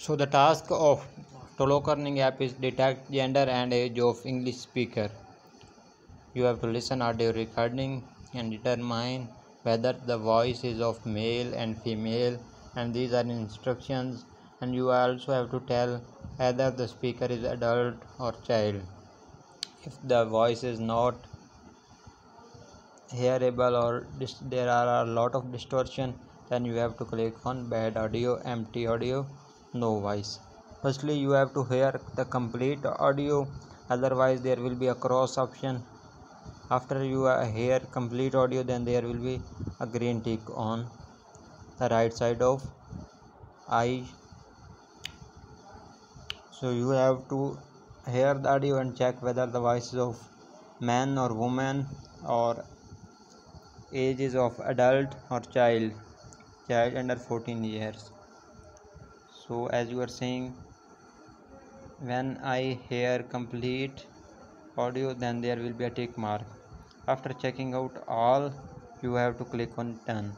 So the task of Toloka earning app is detect gender and age of English speaker. You have to listen audio recording and determine whether the voice is of male and female and these are instructions and you also have to tell whether the speaker is adult or child. If the voice is not hearable or there are a lot of distortion then you have to click on bad audio empty audio no voice. Firstly you have to hear the complete audio otherwise there will be a cross option. After you uh, hear complete audio then there will be a green tick on the right side of i. So you have to hear the audio and check whether the voice is of man or woman or ages of adult or child child under 14 years so as you are saying when i hear complete audio then there will be a tick mark. After checking out all you have to click on done